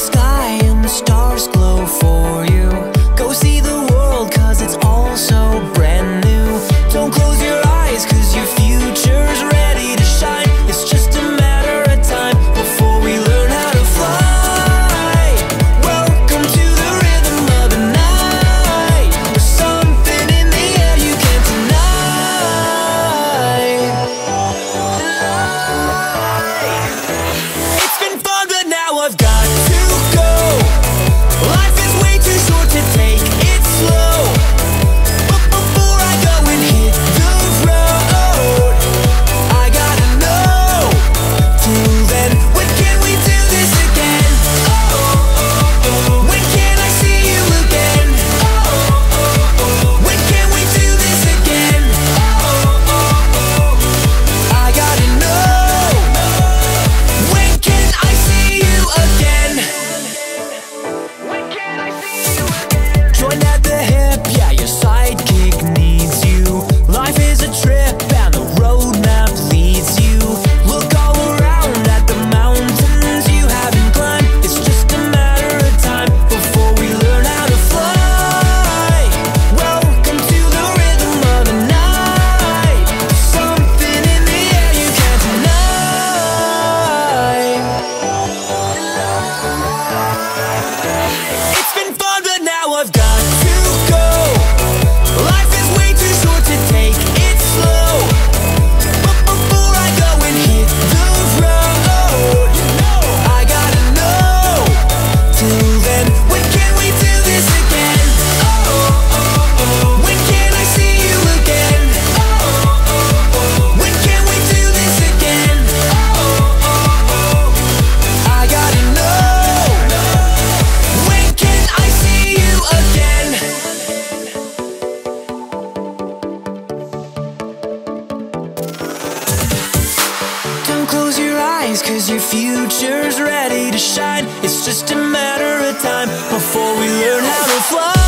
sky and the stars glow for you. eyes cause your future's ready to shine. It's just a matter of time before we learn how to fly.